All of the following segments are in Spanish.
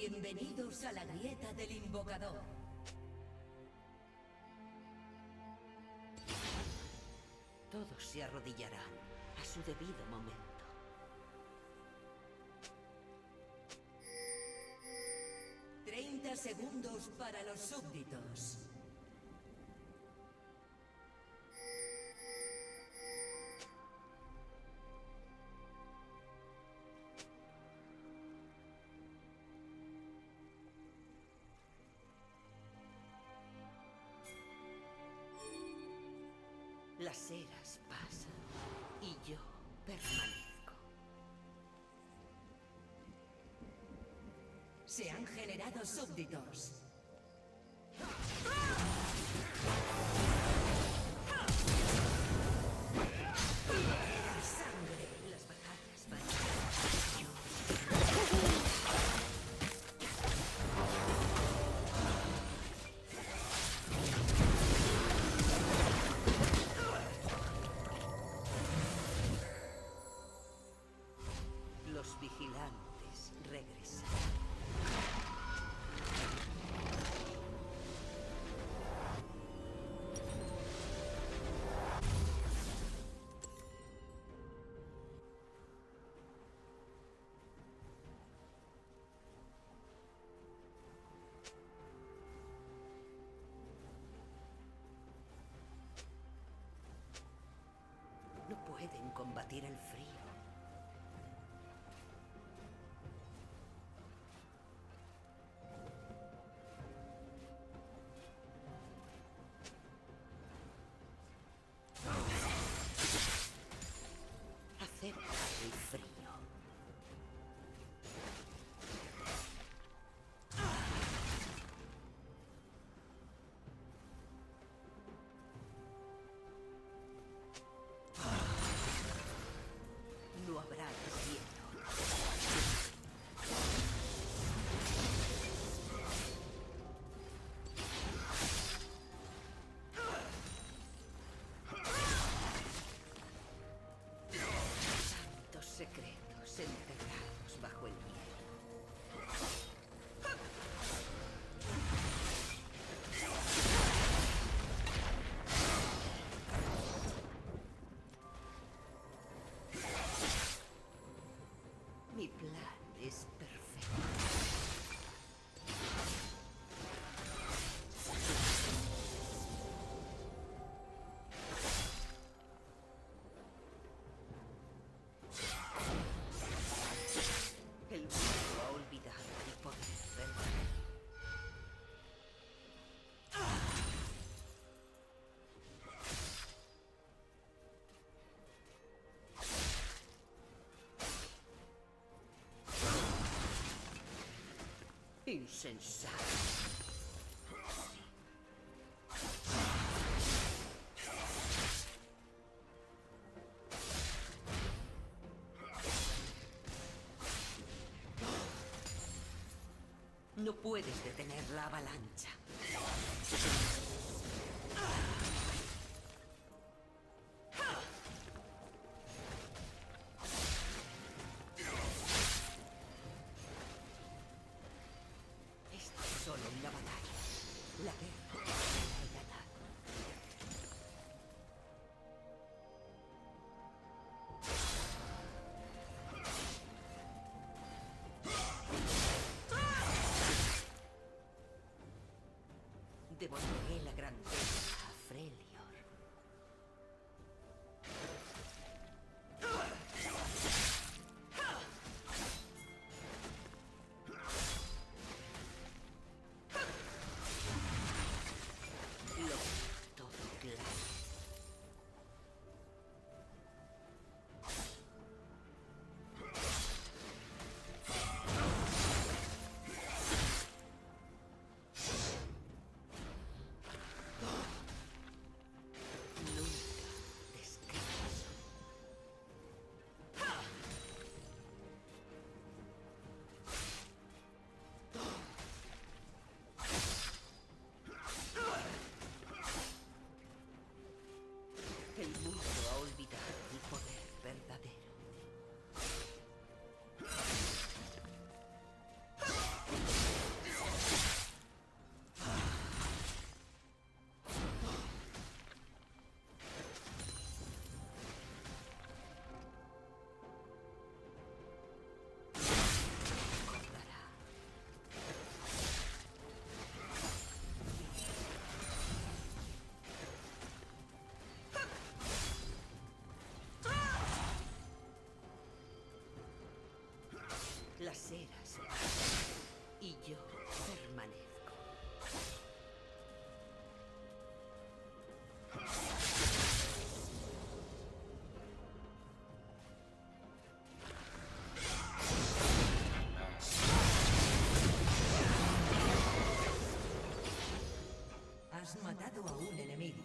Bienvenidos a la grieta del invocador. Todos se arrodillarán a su debido momento. Treinta segundos para los súbditos. Las eras pasan y yo permanezco. Se han generado súbditos. Pueden combatir el Insensato. No puedes detener la avalancha. Devolveré A un enemigo.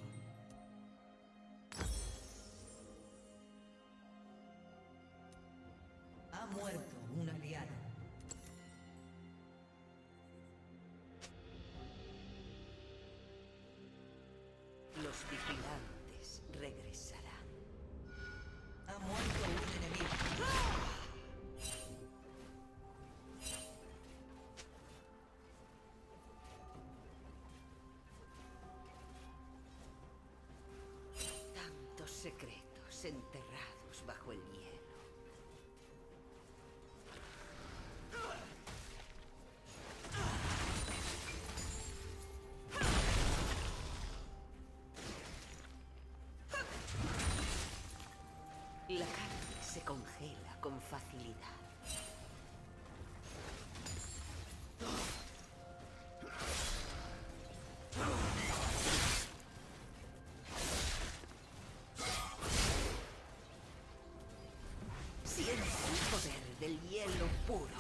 Ha muerto un aliado. Los vigilantes regresarán. Ha muerto un enemigo. Del hielo puro.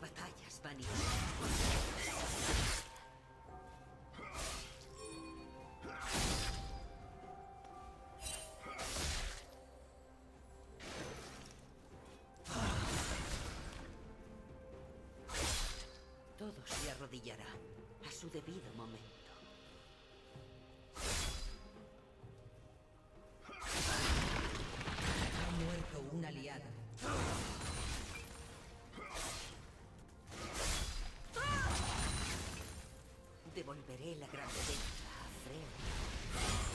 Las batallas van y Todos se arrodillarán a su debido momento. Devolveré la gran venganza a Freya.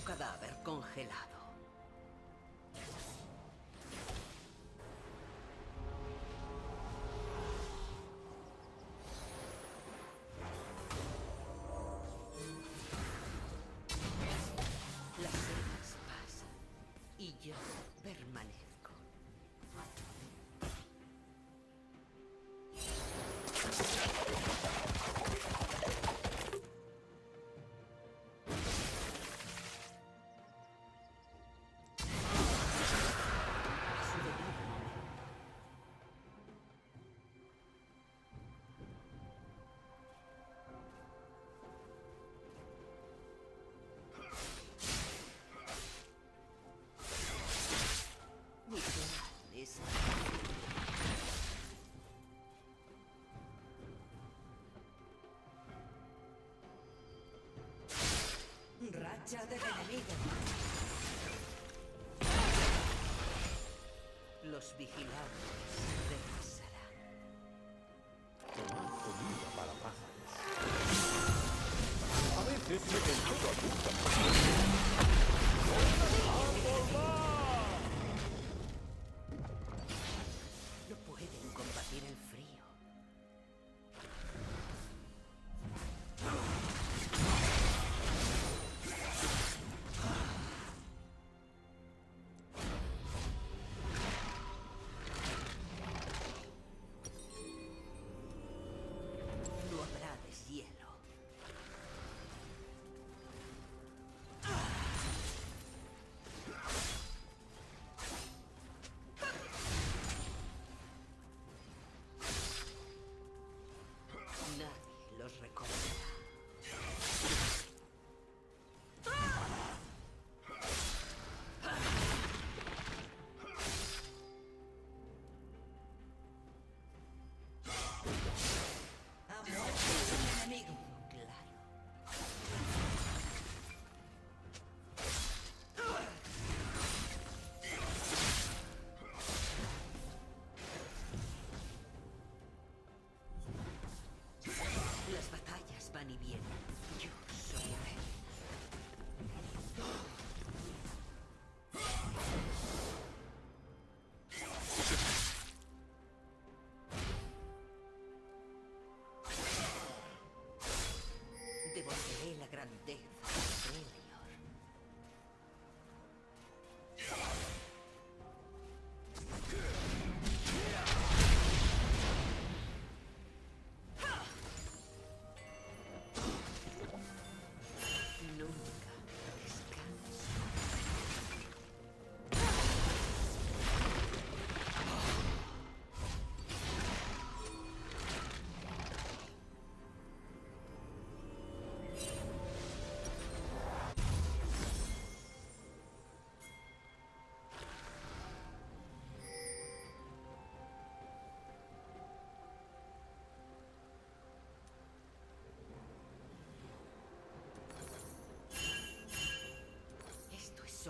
Cadáver congelado. Los vigilantes.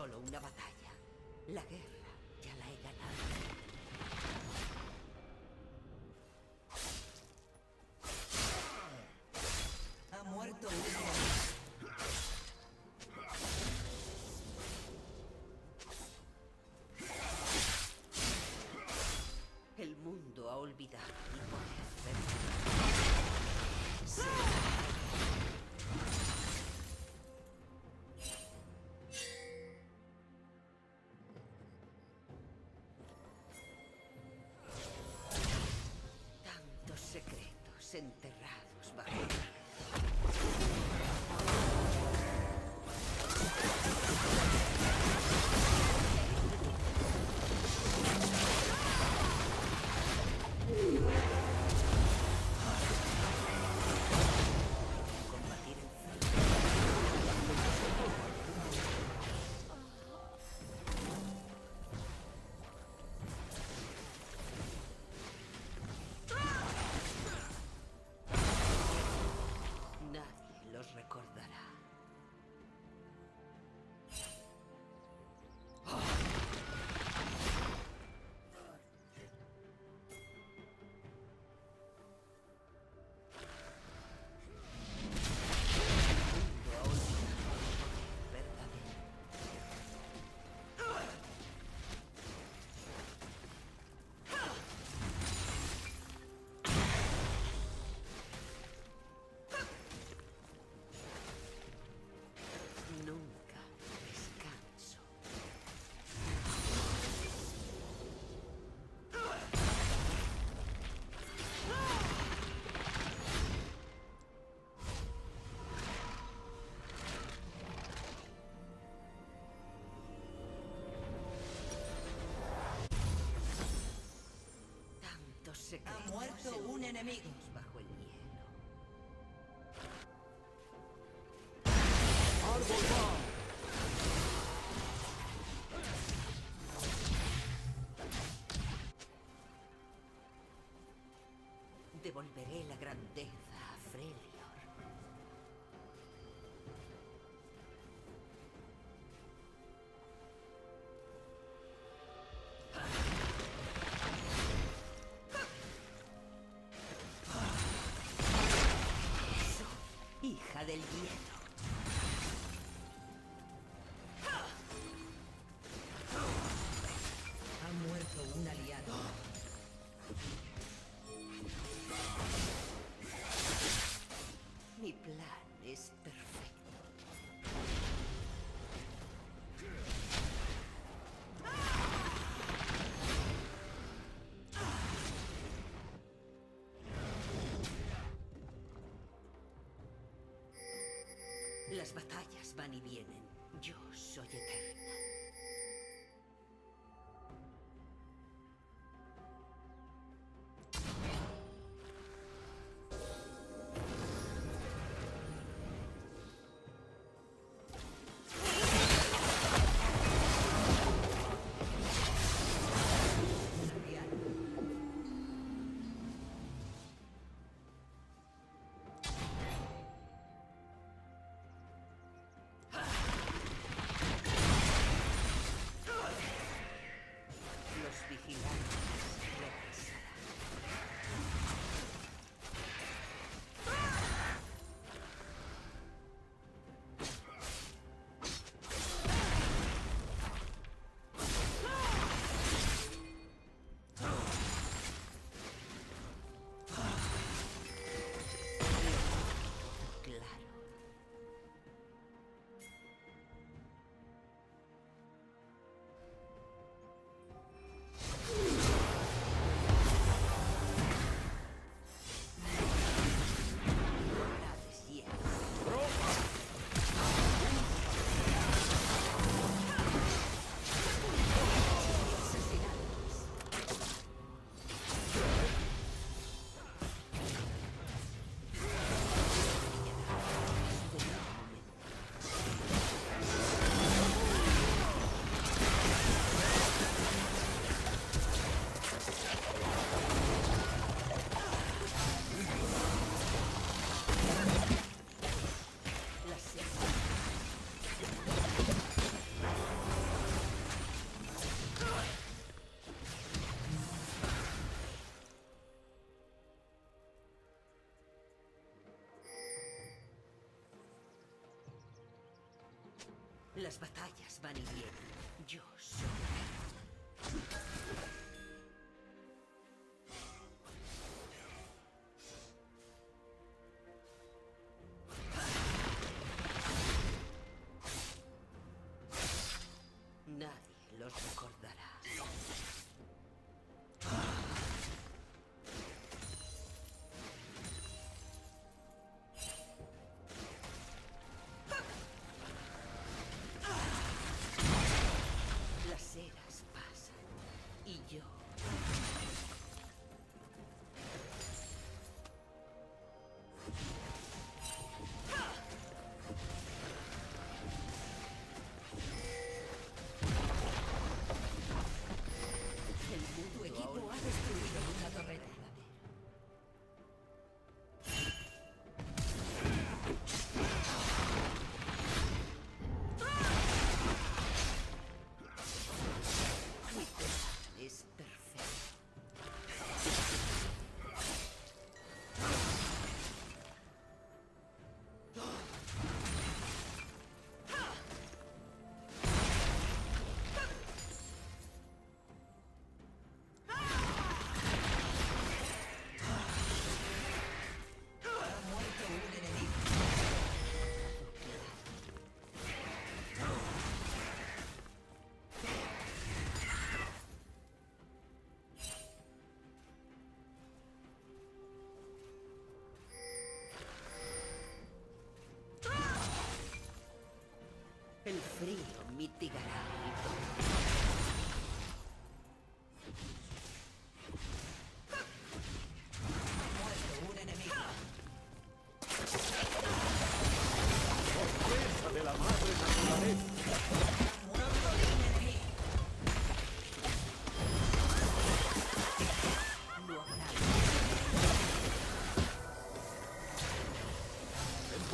solo una batalla. La guerra ya la he ganado. Ha muerto uno. El mundo ha olvidado. Ha muerto un enemigo. Bajo el hielo. Devolveré la grandeza. del día. van y vienen. Las batallas van y vienen. Yo soy.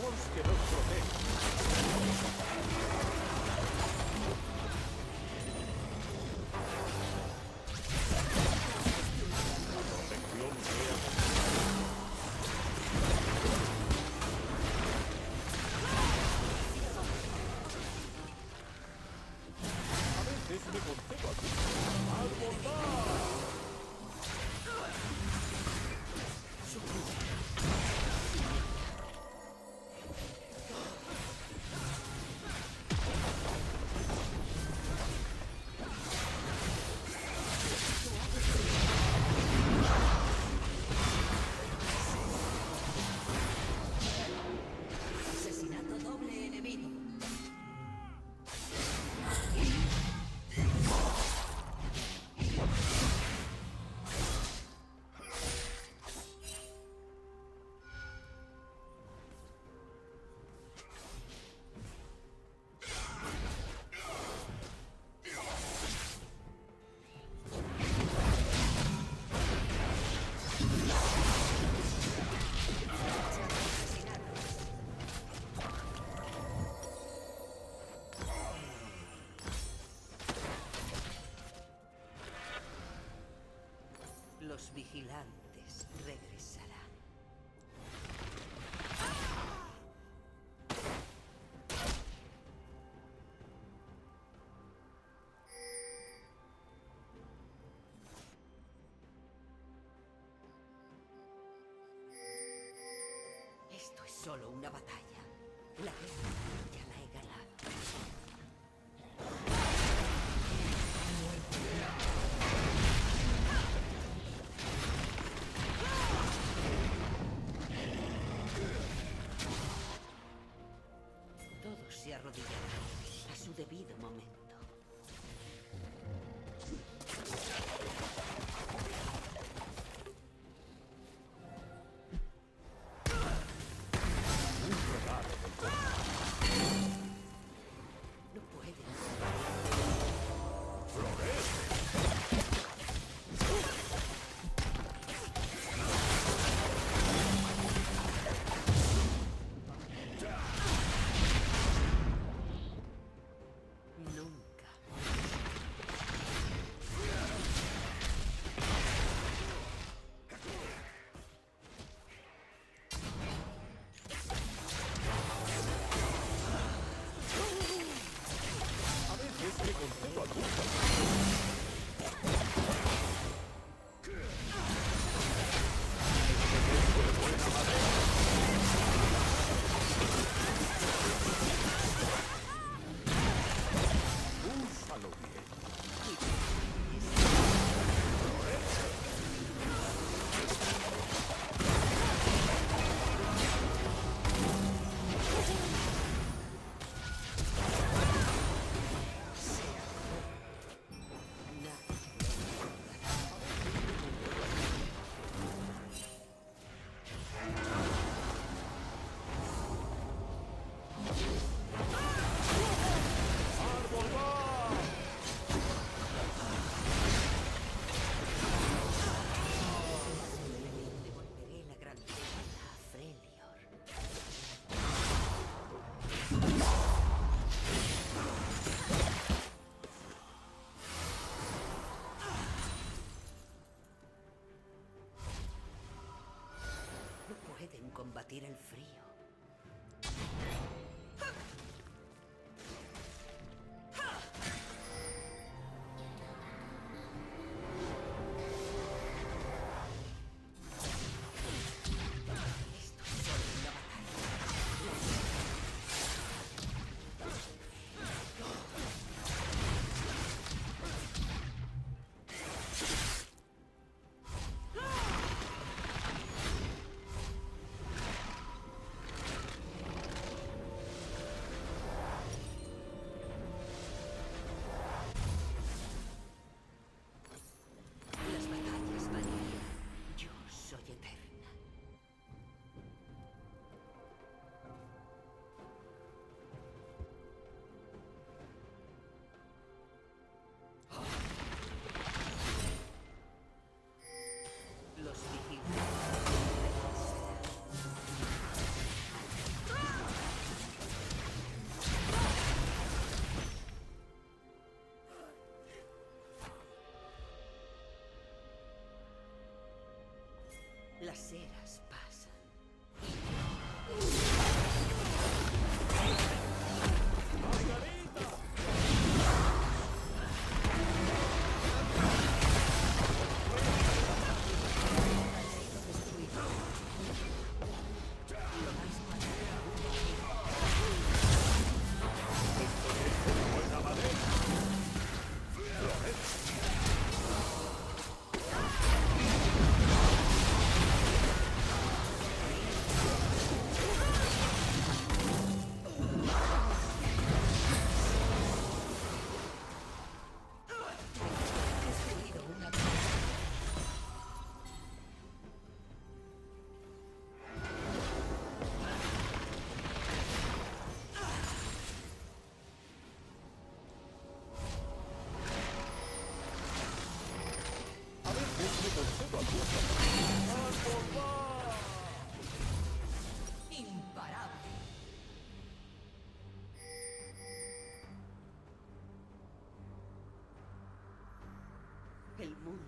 que solo una batalla. La el frío.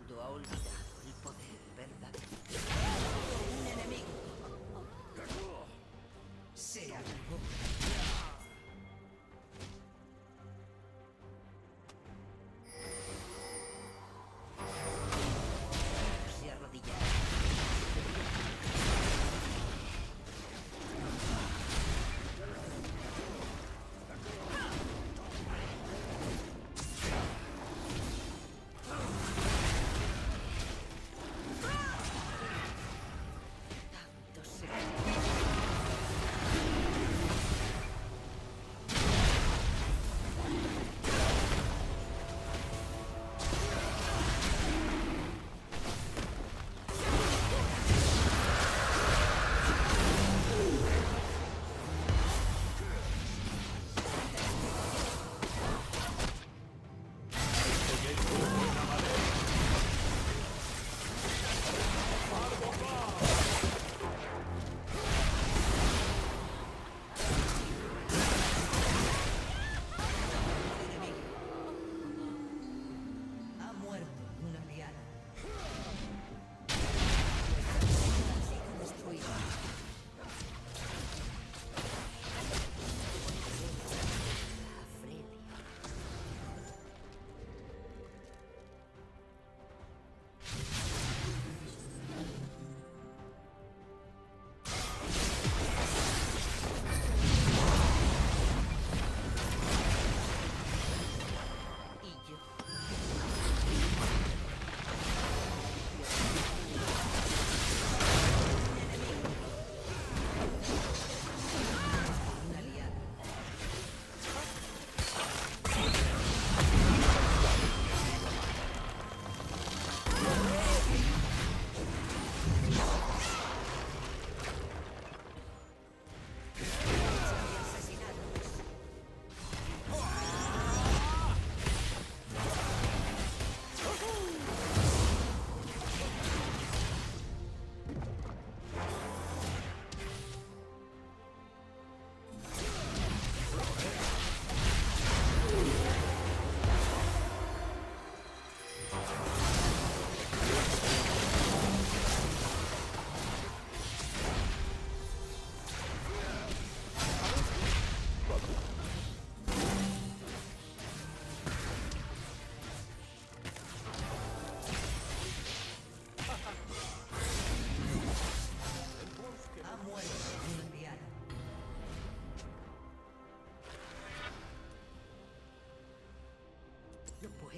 dua última.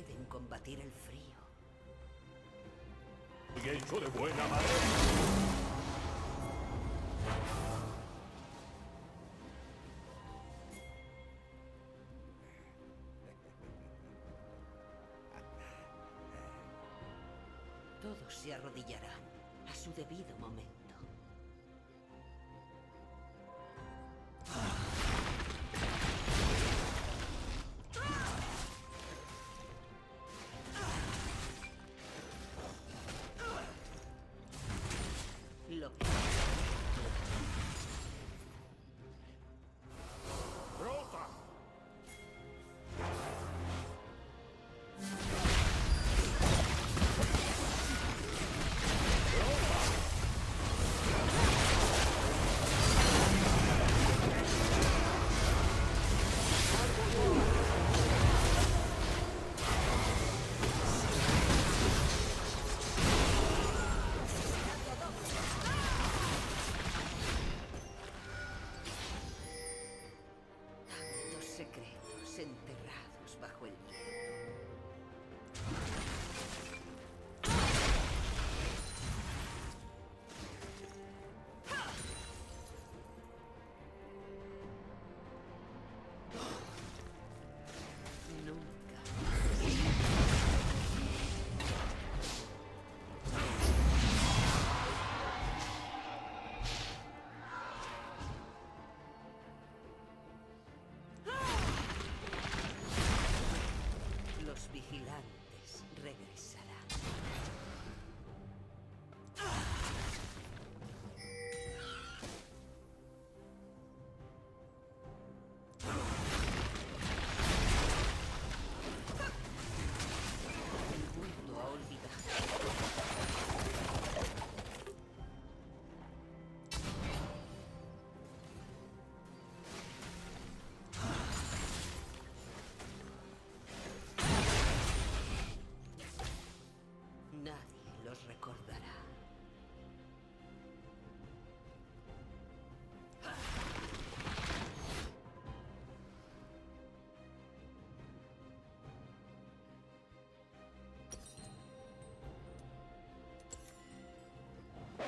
pueden combatir el frío. De buena madera. Todos se arrodillarán a su debido momento.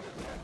Yeah.